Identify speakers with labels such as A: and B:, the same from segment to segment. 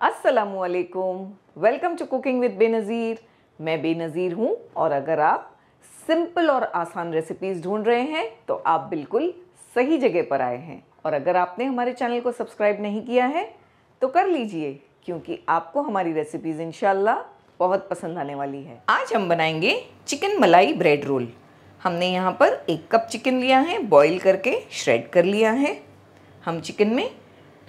A: असलकुम welcome to cooking with Benazir मैं बेनज़ीर हूँ और अगर आप सिंपल और आसान रेसिपीज़ ढूंढ रहे हैं तो आप बिल्कुल सही जगह पर आए हैं। और अगर आपने हमारे चैनल को सब्सक्राइब नहीं किया है तो कर लीजिए, क्योंकि आपको हमारी रेसिपीज़ इंशाल्लाह बहुत पसंद आने वाली है। आज हम बनाएँगे चिकन मलाई ब्रेड रोल हमने यहाँ पर एक कप चिकन लिया है बॉईल करके श्रेड कर लिया है। हम चिकन में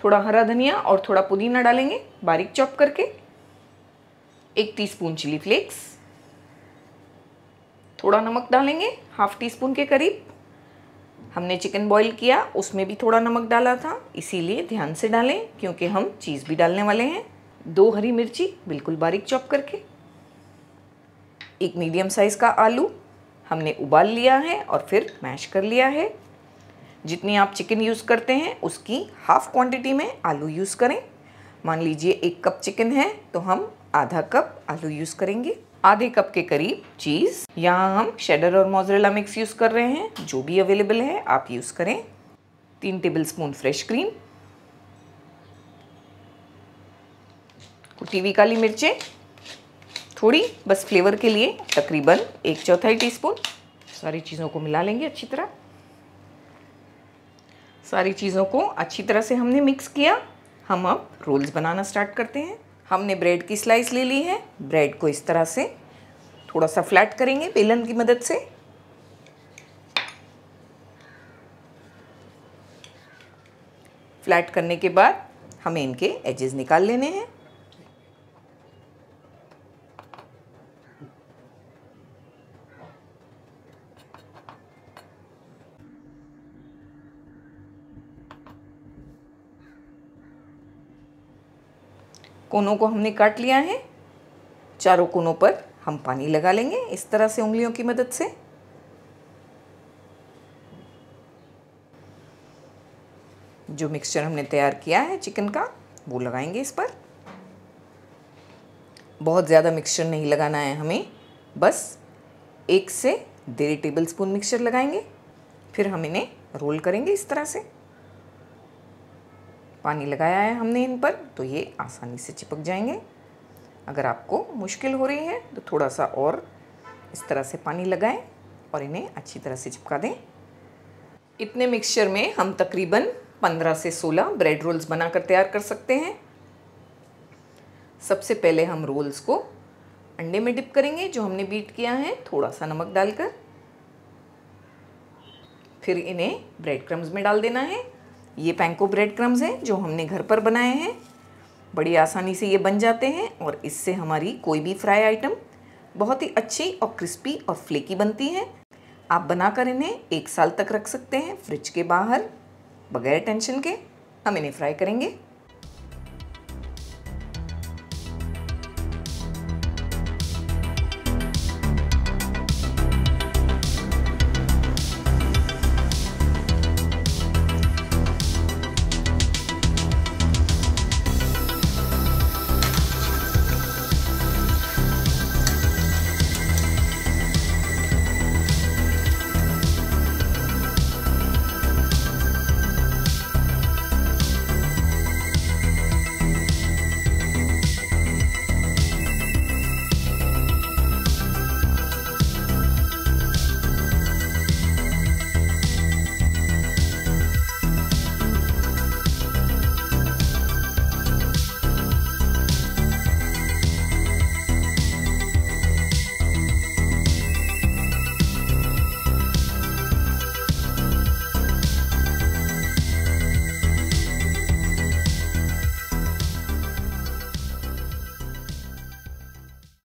A: थोड़ा हरा धनिया और थोड़ा पुदीना डालेंगे, बारीक चॉप करके। एक टीस्पून चिली फ्लेक्स थोड़ा नमक डालेंगे हाफ़ टी स्पून के करीब। हमने चिकन बॉईल किया, उसमें भी थोड़ा नमक डाला था, इसीलिए ध्यान से डालें, क्योंकि हम चीज़ भी डालने वाले हैं। दो हरी मिर्ची, बिल्कुल बारीक चॉप करके। एक मीडियम साइज़ का आलू हमने उबाल लिया है और फिर मैश कर लिया है। जितनी आप चिकन यूज़ करते हैं, उसकी हाफ़ क्वांटिटी में आलू यूज़ करें। मान लीजिए एक कप चिकन है तो हम आधा कप आलू यूज़ करेंगे। आधे कप के करीब चीज़ यहाँ हम शेडर और मोजरेला मिक्स यूज़ कर रहे हैं, जो भी अवेलेबल है, आप यूज़ करें। तीन टेबल स्पून फ्रेश क्रीम कुटी हुई काली मिर्चें। थोड़ी, बस फ्लेवर के लिए तकरीबन एक चौथाई टीस्पून सारी चीज़ों को मिला लेंगे अच्छी तरह। सारी चीज़ों को अच्छी तरह से हमने मिक्स किया। हम अब रोल्स बनाना स्टार्ट करते हैं। हमने ब्रेड की स्लाइस ले ली है। ब्रेड को इस तरह से थोड़ा सा फ्लैट करेंगे बेलन की मदद से। फ्लैट करने के बाद हमें इनके एजेस निकाल लेने हैं। कोनों को हमने काट लिया है। चारों कोनों पर हम पानी लगा लेंगे इस तरह से उंगलियों की मदद से। जो मिक्सचर हमने तैयार किया है चिकन का, वो लगाएँगे इस पर। बहुत ज़्यादा मिक्सचर नहीं लगाना है हमें, बस एक से डेढ़ टेबल स्पून मिक्सचर लगाएँगे। फिर हम इन्हें रोल करेंगे इस तरह से। पानी लगाया है हमने इन पर तो ये आसानी से चिपक जाएँगे। अगर आपको मुश्किल हो रही है तो थोड़ा सा और इस तरह से पानी लगाएँ और इन्हें अच्छी तरह से चिपका दें। इतने मिक्सचर में हम तकरीबन 15 से 16 ब्रेड रोल्स बनाकर तैयार कर सकते हैं। सबसे पहले हम रोल्स को अंडे में डिप करेंगे, जो हमने बीट किया है, थोड़ा सा नमक डालकर। फिर इन्हें ब्रेड क्रम्स में डाल देना है। ये पैंको ब्रेड क्रम्स हैं, जो हमने घर पर बनाए हैं। बड़ी आसानी से ये बन जाते हैं और इससे हमारी कोई भी फ्राई आइटम बहुत ही अच्छी और क्रिस्पी और फ्लेकी बनती है। आप बनाकर इन्हें एक साल तक रख सकते हैं फ्रिज के बाहर, बगैर टेंशन के। हम इन्हें फ्राई करेंगे।